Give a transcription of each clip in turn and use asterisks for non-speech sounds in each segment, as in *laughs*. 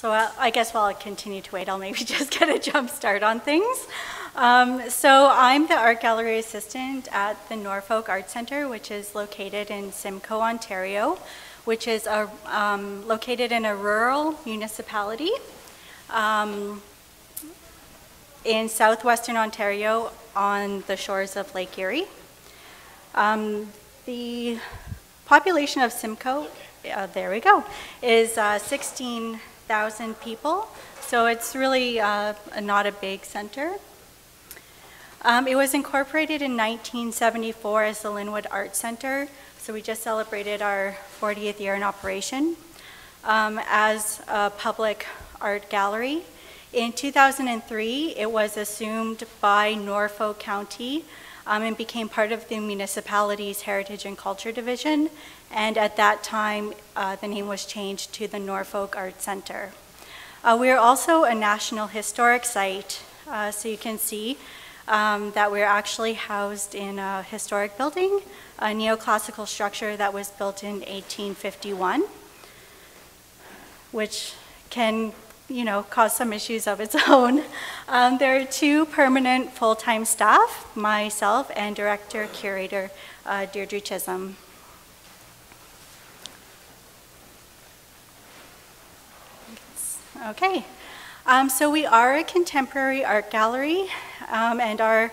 So I, I guess while I continue to wait, I'll maybe *laughs* just get a jump start on things. Um, so I'm the art gallery assistant at the Norfolk Art Center, which is located in Simcoe, Ontario, which is a, um, located in a rural municipality um, in southwestern Ontario on the shores of Lake Erie. Um, the population of Simcoe, uh, there we go, is uh, 16,000 people. So it's really uh, not a big center. Um, it was incorporated in 1974 as the Lynnwood Art Center. So we just celebrated our 40th year in operation um, as a public art gallery. In 2003, it was assumed by Norfolk County um, and became part of the municipality's Heritage and Culture Division. And at that time, uh, the name was changed to the Norfolk Arts Center. Uh, we are also a National Historic Site, uh, so you can see um, that we're actually housed in a historic building, a neoclassical structure that was built in 1851, which can you know, cause some issues of its *laughs* own. Um, there are two permanent full-time staff, myself and director curator uh, Deirdre Chisholm. Okay, um, so we are a contemporary art gallery um, and our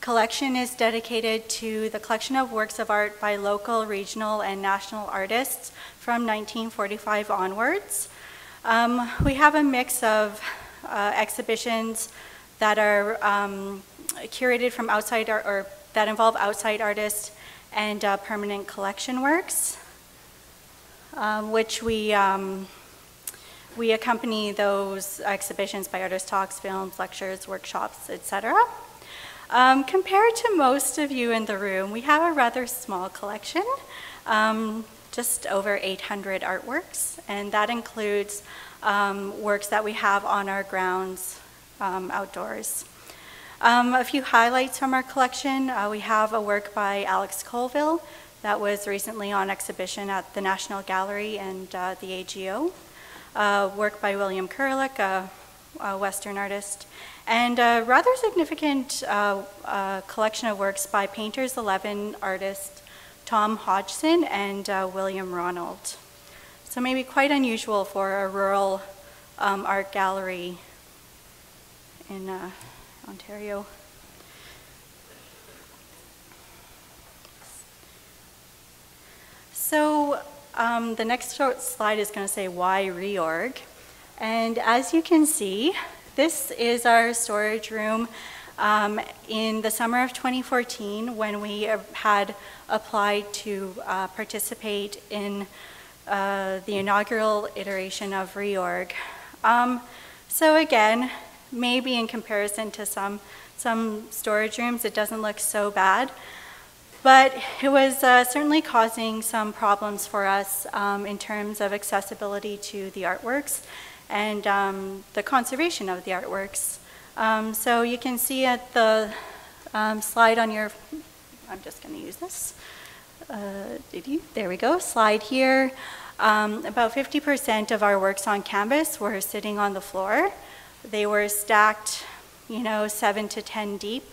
collection is dedicated to the collection of works of art by local, regional, and national artists from 1945 onwards. Um, we have a mix of uh, exhibitions that are um, curated from outside art, or that involve outside artists and uh, permanent collection works, um, which we um, we accompany those exhibitions by artist talks, films, lectures, workshops, etc. Um, compared to most of you in the room, we have a rather small collection. Um, just over 800 artworks, and that includes um, works that we have on our grounds um, outdoors. Um, a few highlights from our collection. Uh, we have a work by Alex Colville that was recently on exhibition at the National Gallery and uh, the AGO. Uh, work by William Kurelek, a, a, Western artist, and a rather significant uh, uh, collection of works by Painters 11 artist Tom Hodgson and uh, William Ronald. So maybe quite unusual for a rural um, art gallery in uh, Ontario. So um, the next slide is going to say why reorg. And as you can see, this is our storage room um, in the summer of 2014, when we had applied to uh, participate in uh, the inaugural iteration of reorg. Um, so again, maybe in comparison to some, some storage rooms, it doesn't look so bad. But it was uh, certainly causing some problems for us um, in terms of accessibility to the artworks and um, the conservation of the artworks. Um, so you can see at the um, slide on your, I'm just going to use this. Uh, did you? There we go. Slide here. Um, about 50% of our works on canvas were sitting on the floor. They were stacked, you know, seven to 10 deep.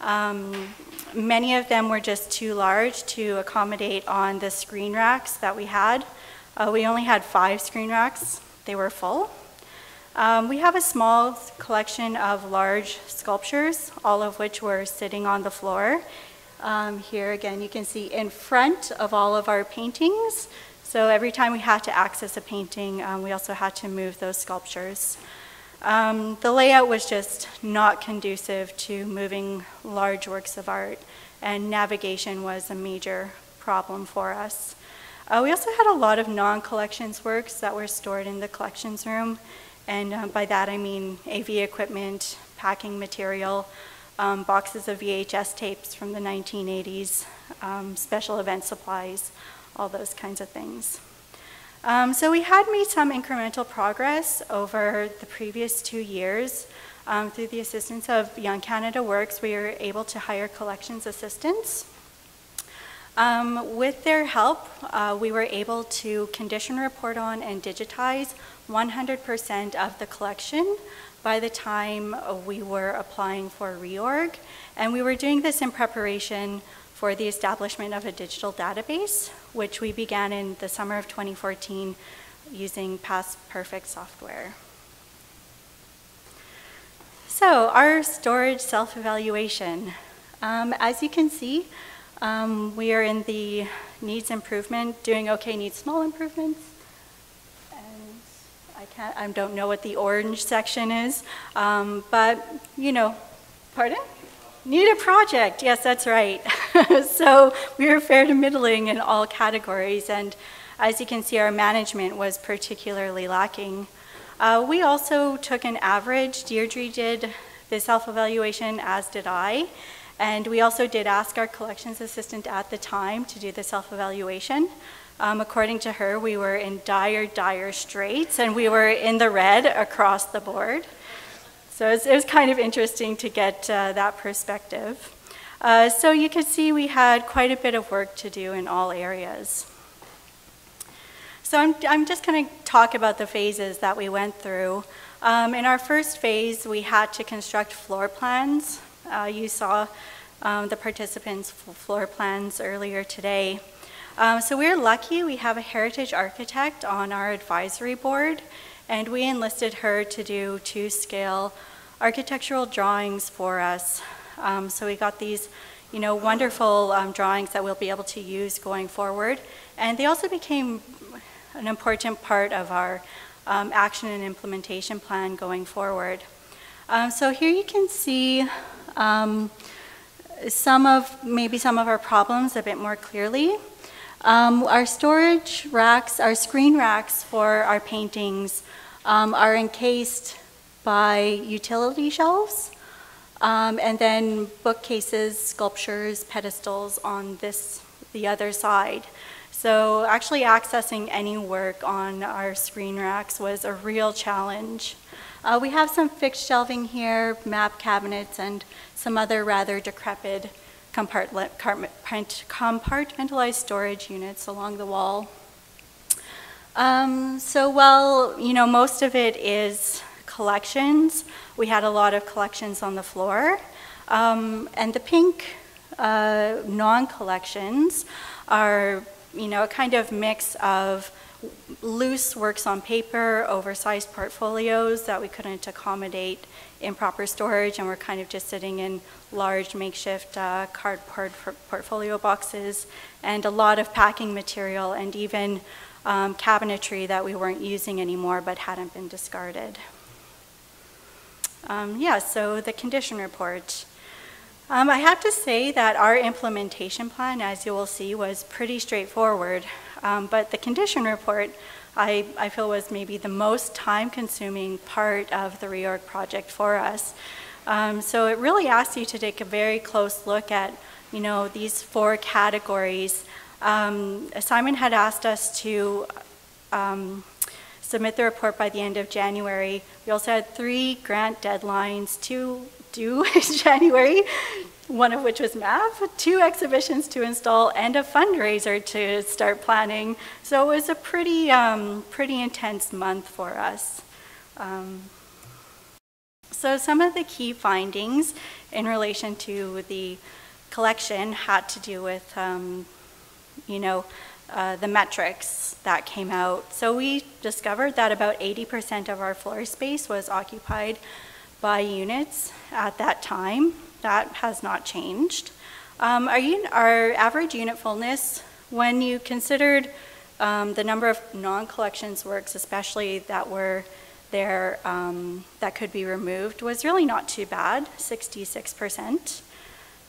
Um, many of them were just too large to accommodate on the screen racks that we had. Uh, we only had five screen racks. They were full. Um, we have a small collection of large sculptures, all of which were sitting on the floor. Um, here again, you can see in front of all of our paintings. So every time we had to access a painting, um, we also had to move those sculptures. Um, the layout was just not conducive to moving large works of art, and navigation was a major problem for us. Uh, we also had a lot of non-collections works that were stored in the collections room, and uh, by that I mean AV equipment, packing material, um, boxes of VHS tapes from the 1980s, um, special event supplies, all those kinds of things. Um, so we had made some incremental progress over the previous two years. Um, through the assistance of Young Canada Works, we were able to hire collections assistants. Um, with their help, uh, we were able to condition report on and digitize 100% of the collection by the time we were applying for reorg. And we were doing this in preparation for the establishment of a digital database, which we began in the summer of 2014 using Past Perfect software. So our storage self-evaluation. Um, as you can see, um, we are in the needs improvement, doing okay needs small improvements. I I don't know what the orange section is, um, but you know, pardon? Need a project, yes, that's right. *laughs* so we were fair to middling in all categories, and as you can see, our management was particularly lacking. Uh, we also took an average. Deirdre did the self-evaluation, as did I. And we also did ask our collections assistant at the time to do the self-evaluation. Um, according to her, we were in dire, dire straits, and we were in the red across the board. So it was, it was kind of interesting to get uh, that perspective. Uh, so you can see we had quite a bit of work to do in all areas. So I'm, I'm just going to talk about the phases that we went through. Um, in our first phase, we had to construct floor plans. Uh, you saw um, the participants' floor plans earlier today. Um, so we're lucky we have a heritage architect on our advisory board, and we enlisted her to do two scale architectural drawings for us. Um, so we got these you know, wonderful um, drawings that we'll be able to use going forward. And they also became an important part of our um, action and implementation plan going forward. Um, so here you can see um, some of, maybe some of our problems a bit more clearly. Um, our storage racks, our screen racks for our paintings um, are encased by utility shelves. Um, and then bookcases, sculptures, pedestals on this, the other side. So actually accessing any work on our screen racks was a real challenge. Uh, we have some fixed shelving here, map cabinets, and some other rather decrepit compartmentalized storage units along the wall. Um, so while, you know, most of it is collections, we had a lot of collections on the floor. Um, and the pink uh, non-collections are you know, a kind of mix of loose works on paper, oversized portfolios that we couldn't accommodate in proper storage, and we're kind of just sitting in large makeshift uh, cardboard portfolio boxes, and a lot of packing material, and even um, cabinetry that we weren't using anymore but hadn't been discarded. Um, yeah, so the condition report. Um, I have to say that our implementation plan, as you will see, was pretty straightforward. Um, but the condition report, I, I feel was maybe the most time-consuming part of the reorg project for us. Um, so it really asks you to take a very close look at, you know, these four categories. Um, Simon had asked us to um, submit the report by the end of January. We also had three grant deadlines, two due *laughs* in January, one of which was MAP, two exhibitions to install, and a fundraiser to start planning. So it was a pretty, um, pretty intense month for us. So some of the key findings in relation to the collection had to do with, um, you know, uh, the metrics that came out. So we discovered that about 80% of our floor space was occupied by units at that time. That has not changed. Um, our, our, average unit fullness, when you considered um, the number of non-collections works, especially that were there um, that could be removed, was really not too bad, 66%.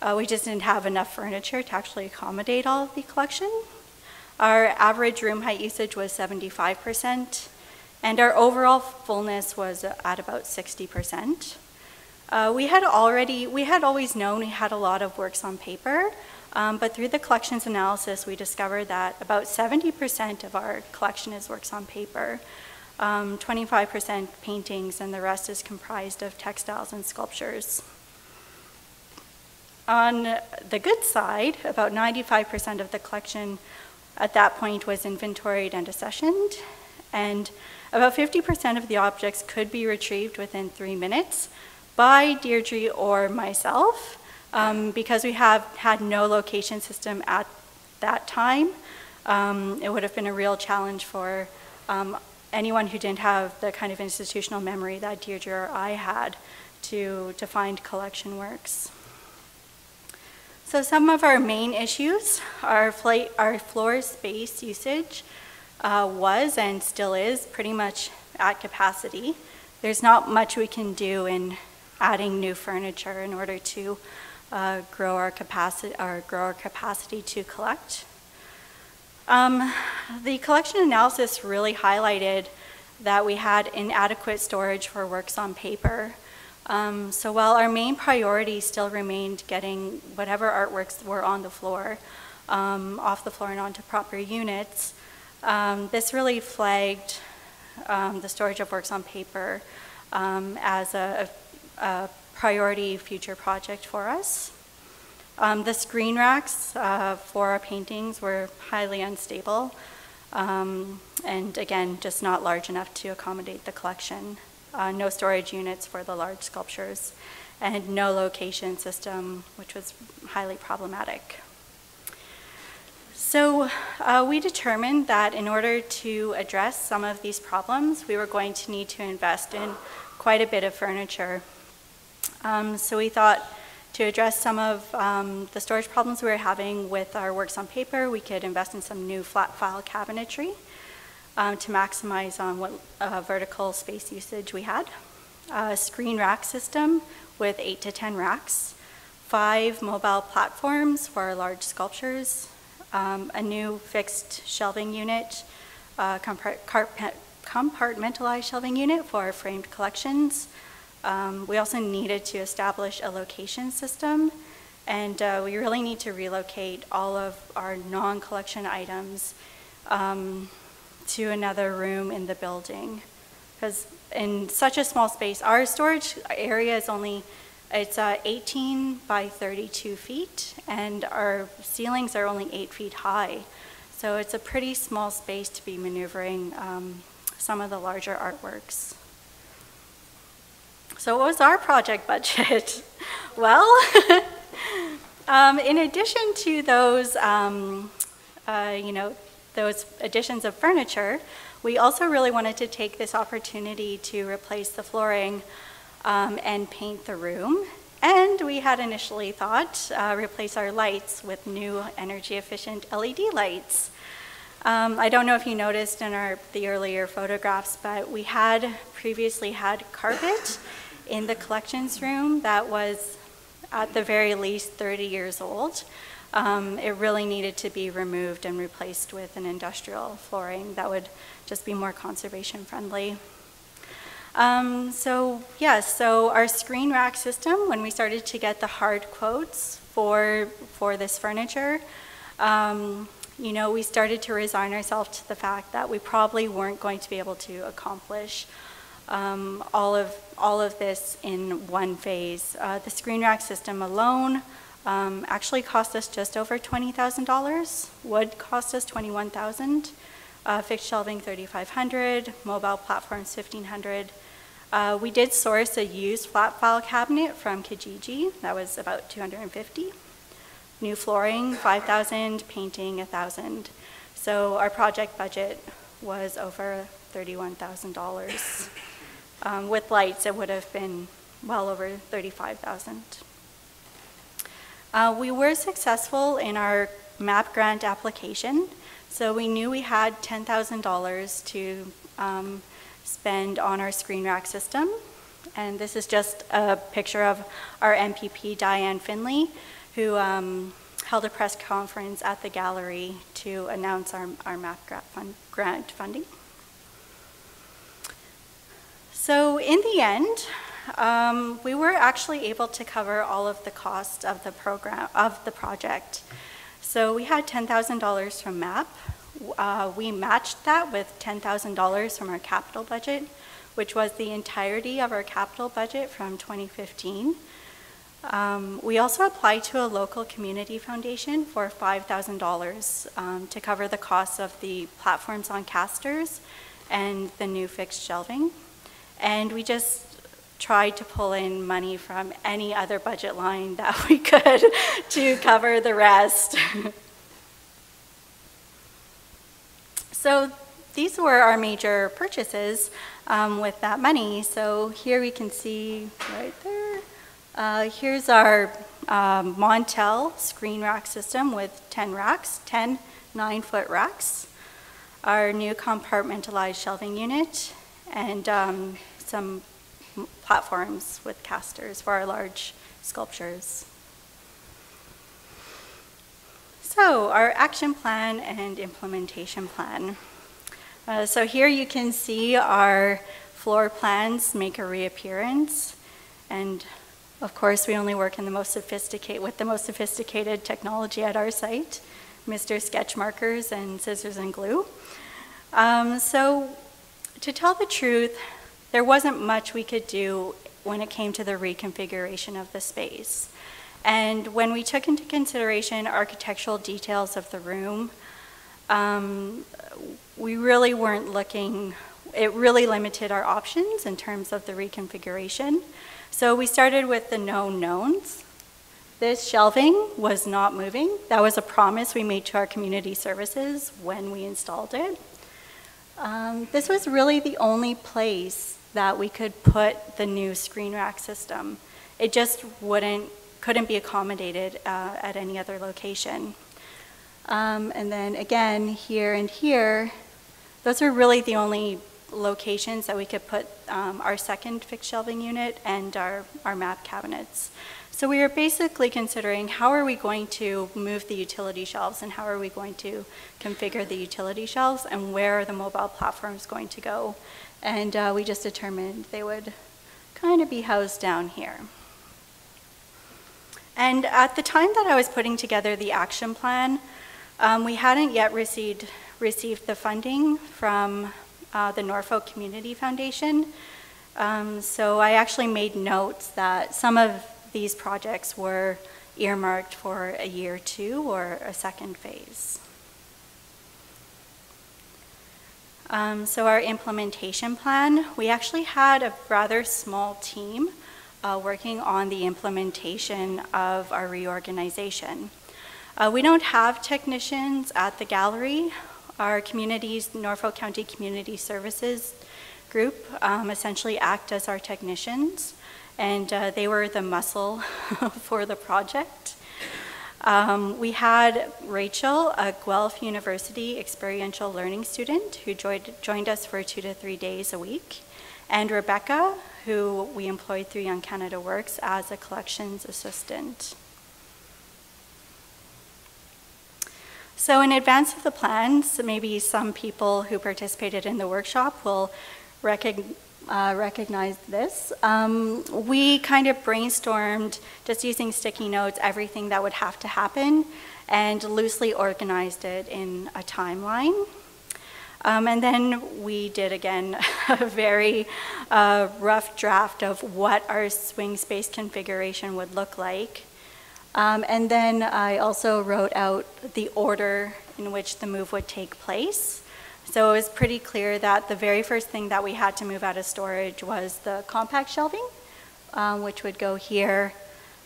Uh, we just didn't have enough furniture to actually accommodate all of the collection. Our average room height usage was 75%. And our overall fullness was at about 60%. Uh, we had already, we had always known we had a lot of works on paper, um, but through the collections analysis, we discovered that about 70% of our collection is works on paper, 25% um, paintings, and the rest is comprised of textiles and sculptures. on the good side, about 95% of the collection at that point was inventoried and accessioned, and about 50% of the objects could be retrieved within three minutes by Deirdre or myself. Um, because we have had no location system at that time, um, it would have been a real challenge for um, anyone who didn't have the kind of institutional memory that Deirdre or I had to, to find collection works. So some of our main issues are our floor space usage uh, was and still is pretty much at capacity. There's not much we can do in adding new furniture in order to uh, grow our capacity or grow our capacity to collect. Um, the collection analysis really highlighted that we had inadequate storage for works on paper. Um, so while our main priority still remained getting whatever artworks were on the floor, um, off the floor and onto proper units, um, this really flagged um, the storage of works on paper um, as a, a, priority future project for us. Um, the screen racks uh, for our paintings were highly unstable and again, just not large enough to accommodate the collection uh, no storage units for the large sculptures, and no location system, which was highly problematic. So uh, we determined that in order to address some of these problems, we were going to need to invest in quite a bit of furniture. Um, so we thought to address some of um, the storage problems we were having with our works on paper, we could invest in some new flat file cabinetry um, to maximize on what uh, vertical space usage we had. A screen rack system with eight to 10 racks, five mobile platforms for our large sculptures, um, a new fixed shelving unit, uh, compartmentalized shelving unit for our framed collections. Um, we also needed to establish a location system and uh, we really need to relocate all of our non-collection items um, to another room in the building. Because in such a small space, our storage area is only, it's uh, 18 by 32 feet, and our ceilings are only eight feet high. So it's a pretty small space to be maneuvering um, some of the larger artworks. So what was our project budget? *laughs* well, *laughs* um, in addition to those, um, uh, you know, those additions of furniture, we also really wanted to take this opportunity to replace the flooring um, and paint the room. And we had initially thought uh, replace our lights with new energy efficient LED lights. Um, I don't know if you noticed in our, the earlier photographs, but we had previously had carpet in the collections room that was at the very least 30 years old um, it really needed to be removed and replaced with an industrial flooring that would just be more conservation friendly. Um, so yes, yeah, so our screen rack system, when we started to get the hard quotes for, for this furniture, um, you know, we started to resign ourselves to the fact that we probably weren't going to be able to accomplish um, all, of, all of this in one phase. Uh, the screen rack system alone um, actually cost us just over $20,000. Wood cost us 21000 uh, fixed shelving 3500 mobile platforms 1500 uh, we did source a used flat file cabinet from Kijiji. That was about 250. New flooring, 5,000. Painting, 1,000. So our project budget was over $31,000. Um, with lights, it would have been well over 35,000. Uh, we were successful in our MAP grant application, so we knew we had $10,000 to um, spend on our screen rack system. And this is just a picture of our MPP, Diane Finley, who um, held a press conference at the gallery to announce our, our MAP grant, fund, grant funding. So in the end, um, we were actually able to cover all of the cost of the program of the project. So we had $10,000 from MAP. Uh, we matched that with $10,000 from our capital budget, which was the entirety of our capital budget from 2015. Um, we also applied to a local community foundation for $5,000 um, to cover the costs of the platforms on casters and the new fixed shelving. And we just tried to pull in money from any other budget line that *laughs* we could to cover the rest. *laughs* so these were our major purchases um, with that money. So here we can see right there. Uh, here's our um, Montel screen rack system with 10 racks, 10 nine foot racks. Our new compartmentalized shelving unit and um, some platforms with casters for our large sculptures. So our action plan and implementation plan. Uh, so here you can see our floor plans make a reappearance. And of course, we only work in the most sophisticated, with the most sophisticated technology at our site, Mr. Sketch markers and scissors and glue. Um, so to tell the truth, there wasn't much we could do when it came to the reconfiguration of the space. And when we took into consideration architectural details of the room, um, we really weren't looking, it really limited our options in terms of the reconfiguration. So we started with the known knowns. This shelving was not moving. That was a promise we made to our community services when we installed it. Um, this was really the only place that we could put the new screen rack system. It just wouldn't, couldn't be accommodated uh, at any other location. Um, and then again, here and here, those are really the only locations that we could put um, our second fixed shelving unit and our, our map cabinets. So we are basically considering how are we going to move the utility shelves and how are we going to configure the utility shelves and where are the mobile platforms going to go. And uh, we just determined they would kind of be housed down here. And at the time that I was putting together the action plan, um, we hadn't yet received, received the funding from uh, the Norfolk Community Foundation. Um, so I actually made notes that some of these projects were earmarked for a year two or a second phase. Um, so our implementation plan, we actually had a rather small team uh, working on the implementation of our reorganization. Uh, we don't have technicians at the gallery. Our communities, Norfolk County Community Services group, um, essentially act as our technicians, and uh, they were the muscle *laughs* for the project. Um, we had Rachel, a Guelph University experiential learning student who joined, joined us for two to three days a week, and Rebecca, who we employed through Young Canada Works as a collections assistant. So in advance of the plans, maybe some people who participated in the workshop will recognize uh, recognize this. Um, we kind of brainstormed, just using sticky notes, everything that would have to happen and loosely organized it in a timeline. Um, and then we did again *laughs* a very uh, rough draft of what our swing space configuration would look like. Um, and then I also wrote out the order in which the move would take place. So it was pretty clear that the very first thing that we had to move out of storage was the compact shelving, um, which would go here,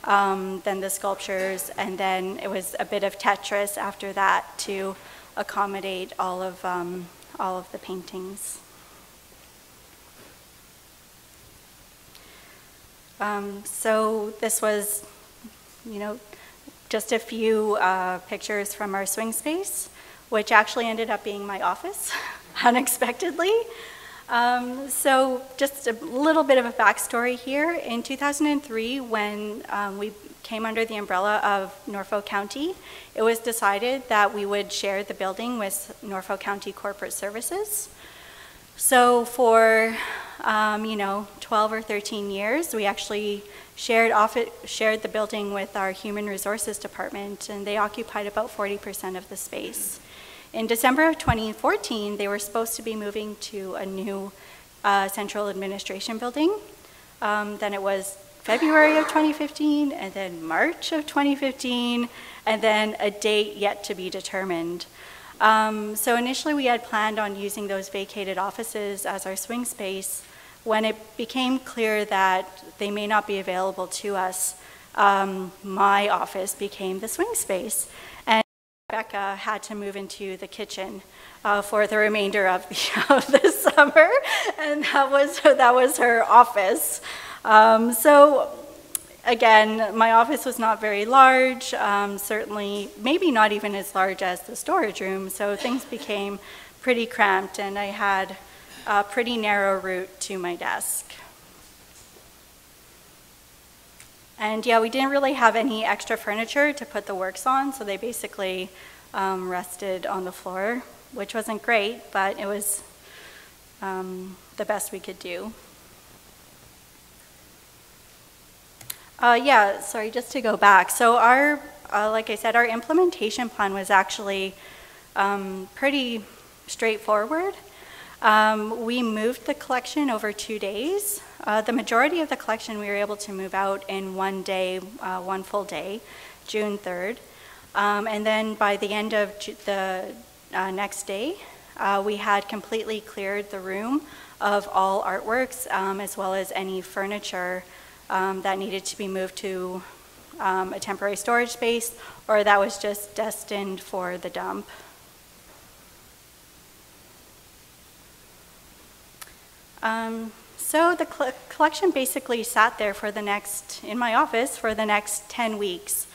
um, then the sculptures, and then it was a bit of Tetris after that to accommodate all of, um, all of the paintings. Um, so this was you know, just a few uh, pictures from our swing space, which actually ended up being my office *laughs* unexpectedly. Um, so just a little bit of a backstory here. In 2003, when um, we came under the umbrella of Norfolk County, it was decided that we would share the building with Norfolk County Corporate Services. So for, um, you know, 12 or 13 years, we actually shared, off it, shared the building with our Human Resources Department, and they occupied about 40% of the space. In December of 2014, they were supposed to be moving to a new uh, central administration building. Um, then it was February of 2015, and then March of 2015, and then a date yet to be determined. Um, so initially we had planned on using those vacated offices as our swing space. When it became clear that they may not be available to us, um, my office became the swing space. And Rebecca had to move into the kitchen uh, for the remainder of the, *laughs* of the summer, and that was, that was her office. Um, so again, my office was not very large, um, certainly maybe not even as large as the storage room, so things became pretty cramped and I had a pretty narrow route to my desk. And yeah, we didn't really have any extra furniture to put the works on, so they basically um, rested on the floor, which wasn't great, but it was um, the best we could do. Uh, yeah, sorry, just to go back. So our, uh, like I said, our implementation plan was actually um, pretty straightforward. Um, we moved the collection over two days. Uh, the majority of the collection we were able to move out in one day, uh, one full day, June 3rd. Um, and then by the end of the uh, next day, uh, we had completely cleared the room of all artworks um, as well as any furniture um, that needed to be moved to um, a temporary storage space or that was just destined for the dump. Um, so the collection basically sat there for the next, in my office, for the next 10 weeks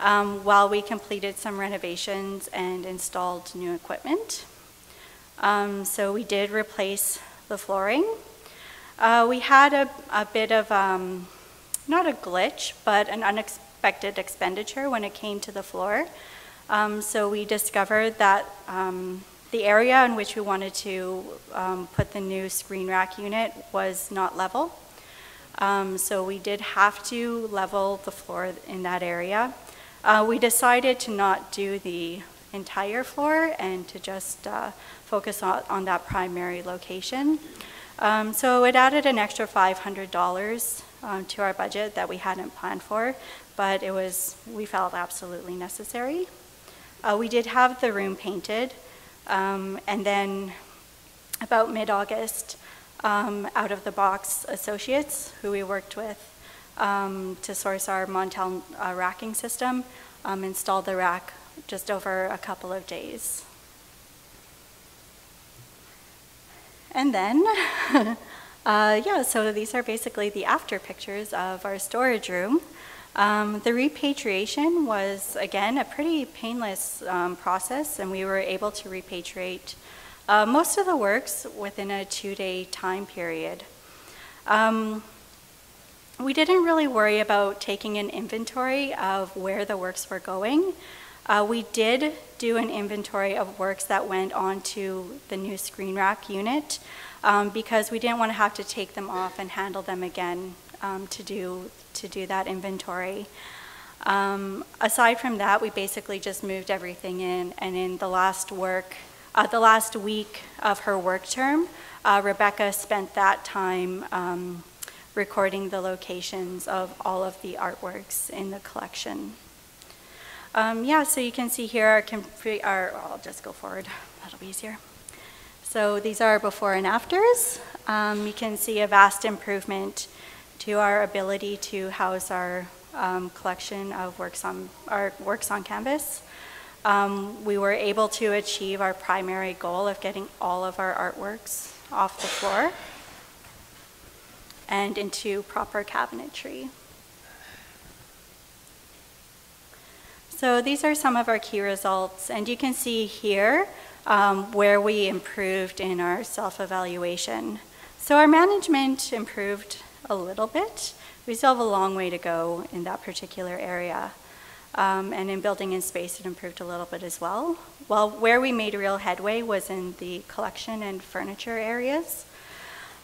um, while we completed some renovations and installed new equipment. Um, so we did replace the flooring. Uh, we had a, a bit of, um, not a glitch, but an unexpected expenditure when it came to the floor. Um, so we discovered that um, the area in which we wanted to um, put the new screen rack unit was not level. Um, so we did have to level the floor in that area. Uh, we decided to not do the entire floor and to just uh, focus on, on, that primary location. Um, so it added an extra $500 um, to our budget that we hadn't planned for, but it was, we felt absolutely necessary. Uh, we did have the room painted, um, and then about mid-August, um, out of the box associates who we worked with um, to source our Montel uh, racking system um, installed the rack just over a couple of days. And then, *laughs* uh, yeah, so these are basically the after pictures of our storage room. Um, the repatriation was, again, a pretty painless um, process, and we were able to repatriate uh, most of the works within a two-day time period. Um, we didn't really worry about taking an inventory of where the works were going. Uh, we did do an inventory of works that went onto the new screen rack unit um, because we didn't want to have to take them off and handle them again um, to, do, to do that inventory. Um, aside from that, we basically just moved everything in, and in the last work, uh, the last week of her work term, uh, Rebecca spent that time um, recording the locations of all of the artworks in the collection. Um, yeah, so you can see here our, our I'll just go forward, that'll be easier. So these are before and afters. Um, you can see a vast improvement to our ability to house our um, collection of works on, our works on canvas. Um, we were able to achieve our primary goal of getting all of our artworks off the floor and into proper cabinetry. So these are some of our key results, and you can see here um, where we improved in our self-evaluation. So our management improved a little bit. We still have a long way to go in that particular area. Um, and in building in space, it improved a little bit as well. Well, where we made real headway was in the collection and furniture areas.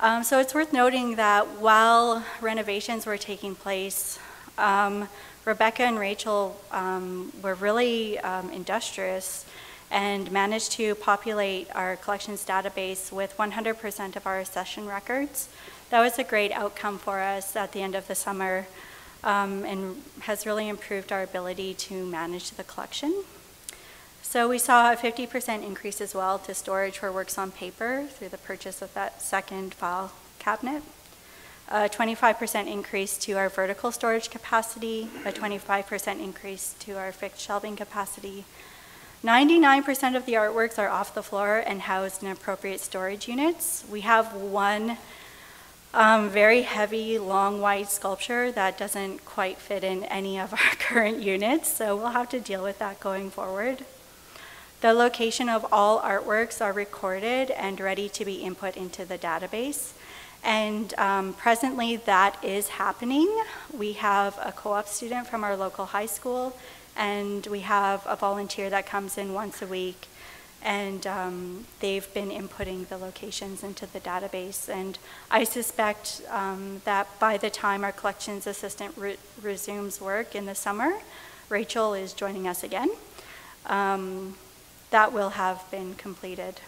Um, so it's worth noting that while renovations were taking place, um, Rebecca and Rachel um, were really um, industrious and managed to populate our collections database with 100% of our accession records. That was a great outcome for us at the end of the summer um, and has really improved our ability to manage the collection. So we saw a 50% increase as well to storage for works on paper through the purchase of that second file cabinet. A 25% increase to our vertical storage capacity, a 25% increase to our fixed shelving capacity. 99% of the artworks are off the floor and housed in appropriate storage units. We have one um, very heavy, long, wide sculpture that doesn't quite fit in any of our *laughs* current units, so we'll have to deal with that going forward. The location of all artworks are recorded and ready to be input into the database. And um, presently that is happening. We have a co-op student from our local high school and we have a volunteer that comes in once a week and um, they've been inputting the locations into the database. And I suspect um, that by the time our collections assistant re resumes work in the summer, Rachel is joining us again. Um, that will have been completed.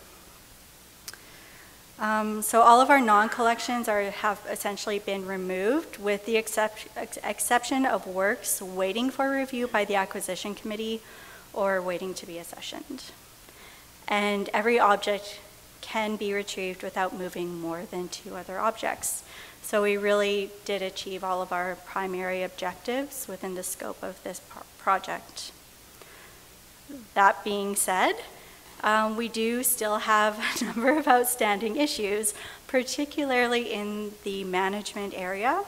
Um, so all of our non-collections are, have essentially been removed with the except, ex exception of works waiting for review by the acquisition committee or waiting to be accessioned and every object can be retrieved without moving more than two other objects. So we really did achieve all of our primary objectives within the scope of this project. That being said, um, we do still have a *laughs* number of outstanding issues, particularly in the management area.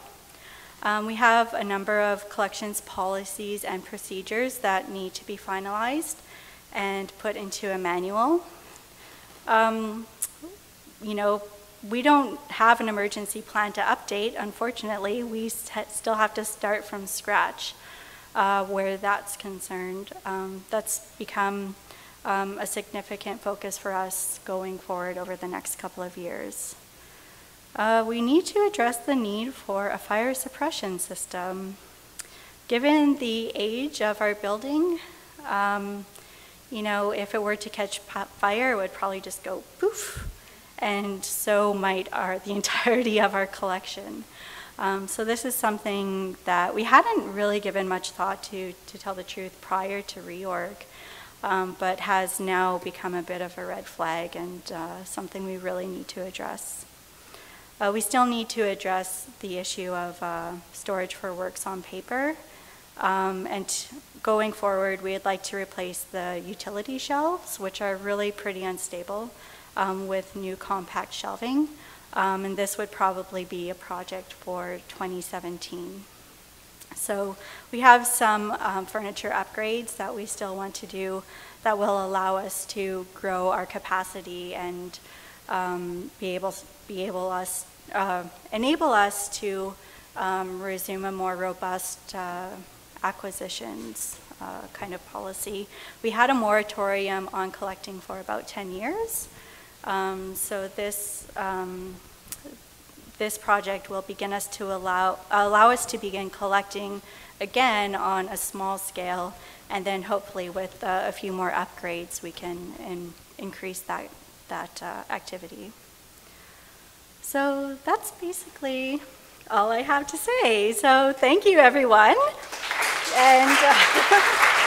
Um, we have a number of collections policies and procedures that need to be finalized and put into a manual. Um, you know, we don't have an emergency plan to update, unfortunately. We still have to start from scratch uh, where that's concerned. Um, that's become um, a significant focus for us going forward over the next couple of years. Uh, we need to address the need for a fire suppression system. Given the age of our building, um, you know, if it were to catch fire, it would probably just go poof, and so might our, the *laughs* entirety of our collection. Um, so this is something that we hadn't really given much thought to, to tell the truth, prior to reorg, um, but has now become a bit of a red flag and uh, something we really need to address. Uh, we still need to address the issue of uh, storage for works on paper. Um, and going forward, we'd like to replace the utility shelves, which are really pretty unstable, um, with new compact shelving. Um, and this would probably be a project for 2017. So we have some um, furniture upgrades that we still want to do that will allow us to grow our capacity and um, be able be able us uh, enable us to um, resume a more robust uh, acquisitions uh, kind of policy. We had a moratorium on collecting for about 10 years. Um, so this um, this project will begin us to allow allow us to begin collecting again on a small scale, and then hopefully with uh, a few more upgrades we can in, increase that that uh, activity. So that's basically all I have to say. So thank you, everyone. And uh, *laughs*